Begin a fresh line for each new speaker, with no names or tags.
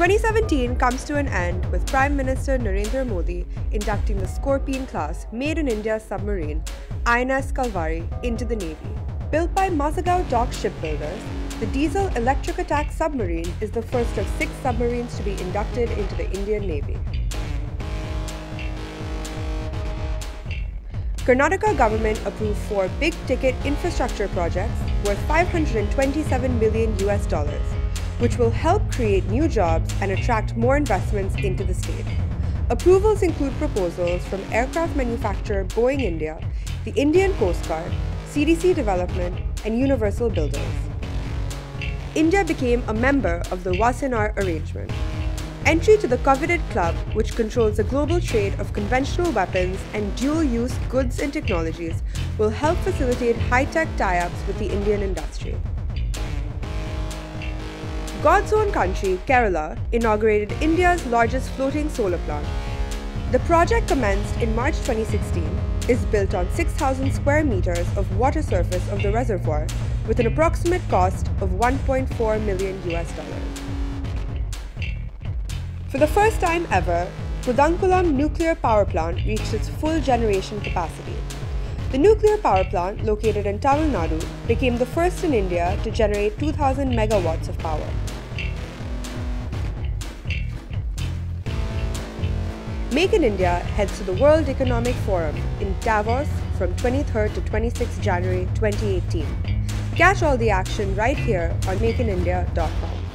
2017 comes to an end with Prime Minister Narendra Modi inducting the Scorpène class made in India submarine INS Kalvari into the Navy. Built by Mazagaon Dock Shipbuilders, the diesel electric attack submarine is the first of six submarines to be inducted into the Indian Navy. Karnataka government approved four big-ticket infrastructure projects worth 527 million US dollars, which will help create new jobs and attract more investments into the state. Approvals include proposals from aircraft manufacturer Boeing India, the Indian Coast Guard, CDC Development, and Universal Builders. India became a member of the Wassenaar Arrangement. Entry to the coveted club, which controls the global trade of conventional weapons and dual use goods and technologies, will help facilitate high tech tie ups with the Indian industry. God's own country, Kerala, inaugurated India's largest floating solar plant. The project commenced in March 2016, is built on 6,000 square meters of water surface of the reservoir with an approximate cost of 1.4 million US dollars. For the first time ever, Kudankulam nuclear power plant reached its full generation capacity. The nuclear power plant, located in Tamil Nadu, became the first in India to generate 2000 megawatts of power. Make in India heads to the World Economic Forum in Davos from 23rd to 26th January 2018. Catch all the action right here on makeinindia.com.